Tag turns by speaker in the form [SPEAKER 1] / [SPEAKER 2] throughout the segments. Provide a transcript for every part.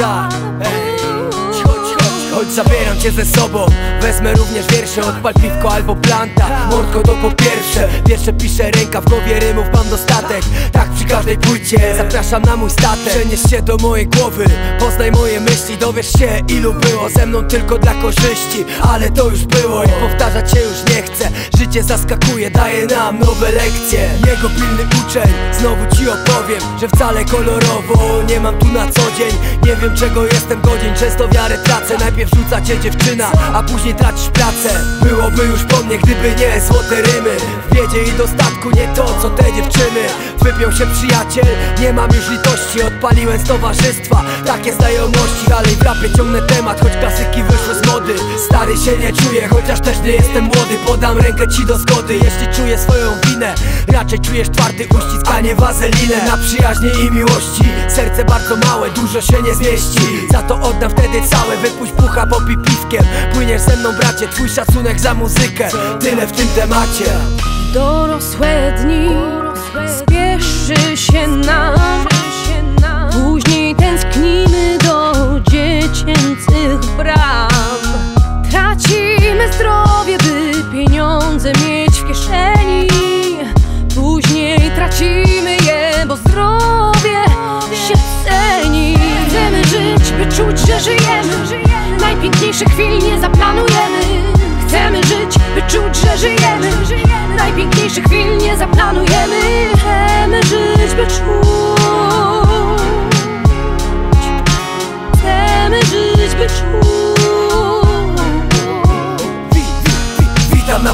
[SPEAKER 1] tak, ej. Chodź, zabieram cię ze sobą Wezmę również wiersze, odpal piwko albo planta Mordko to po pierwsze, wiersze piszę ręka W głowie rymów mam dostatek, tak przy każdej płycie. Zapraszam na mój statek, przenieś się do mojej głowy Poznaj moje myśli, dowiesz się ilu było Ze mną tylko dla korzyści, ale to już było. I powtarzać się już nie chcę Życie zaskakuje, daje nam nowe lekcje. Jego pilny uczeń, znowu ci opowiem Że wcale kolorowo nie mam tu na co dzień. Nie wiem czego jestem godzien, często wiarę tracę. Najpierw rzuca cię dziewczyna, a później tracisz pracę. Byłoby już po mnie, gdyby nie złote rymy. W biedzie i dostatku nie to co te dziewczyny. Wypiął się przyjaciel, nie mam już litości. Odpaliłem z towarzystwa, takie znajomości. Dalej w rapie ciągnę temat, choć klasyki wyszły z mody. Stary się nie czuję, chociaż też nie jestem młody. Podam rękę ci do zgody, jeśli czuję swoją winę. Raczej czujesz twardy uścisk, a nie wazelinę. Na przyjaźnie i miłości, serce bardzo małe, dużo się nie zmieści. Za to oddam wtedy całe, pucha, popij piwkiem Płyniesz ze mną bracie, twój szacunek za muzykę. Tyle w tym temacie.
[SPEAKER 2] Dorosłe dni spieszy się nam. Później tęsknimy do dziecięcych bram. Tracimy zdrowie, by pieniądze mieć w kieszeni. Później tracimy Najpiękniejszych chwil nie zaplanujemy. Chcemy żyć, by czuć, że żyjemy. Najpiękniejszych chwil nie zaplanujemy. Chcemy żyć, by czuć. Chcemy żyć, by czuć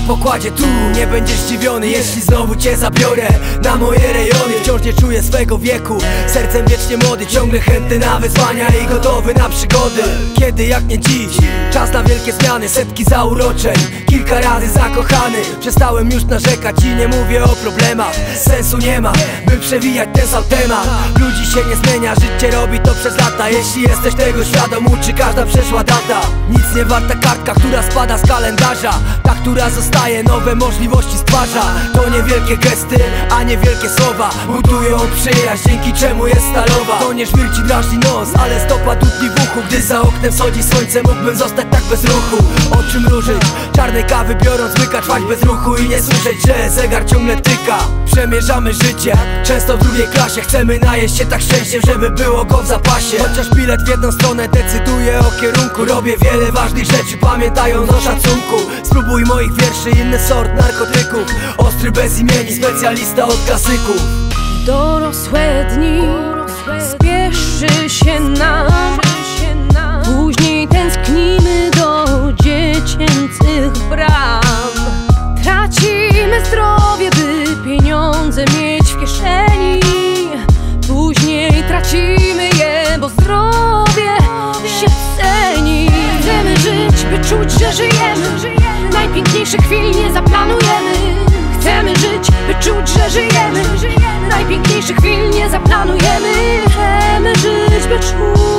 [SPEAKER 1] pokładzie tu, nie będziesz zdziwiony Jeśli znowu cię zabiorę na moje rejony. Wciąż nie czuję swego wieku, sercem wiecznie młody Ciągle chętny na wyzwania i gotowy na przygody. Kiedy jak nie dziś, czas na wielkie zmiany Setki zauroczeń, kilka razy zakochany Przestałem już narzekać i nie mówię o problemach. Sensu nie ma, by przewijać ten sam temat. Ludzi się nie zmienia, życie robi to przez lata. Jeśli jesteś tego świadom, uczy każda przeszła data. Nic nie warta kartka, która spada z kalendarza która zostaje, nowe możliwości stwarza. To niewielkie gesty, a niewielkie słowa Budują przyjaźń, dzięki czemu jest stalowa To nie żwir ci drażni nos, ale stopa dudni w uchu. Gdy za oknem schodzi słońce, mógłbym zostać tak bez ruchu. O czym różyć? Czarnej kawy biorąc łyka trwać bez ruchu I nie słyszeć, że zegar ciągle tyka. Przemierzamy życie, często w drugiej klasie. Chcemy najeść się tak szczęściem, żeby było go w zapasie. Chociaż bilet w jedną stronę decyduje o kierunku. Robię wiele ważnych rzeczy, pamiętając o szacunku. Spróbuj moich wierszy, inny sort narkotyków. Ostry bez imieni, specjalista od klasyków.
[SPEAKER 2] Dorosłe dni spieszy się nam. Później tęsknimy do dziecięcych bram. Tracimy zdrowie, by pieniądze mieć w kieszeni. Później tracimy je, bo zdrowie się ceni. Chcemy żyć, by czuć, że żyjemy. Najpiękniejszych chwil nie zaplanujemy. Chcemy żyć, by czuć, że żyjemy Najpiękniejszych chwil nie zaplanujemy. Chcemy żyć, by czuć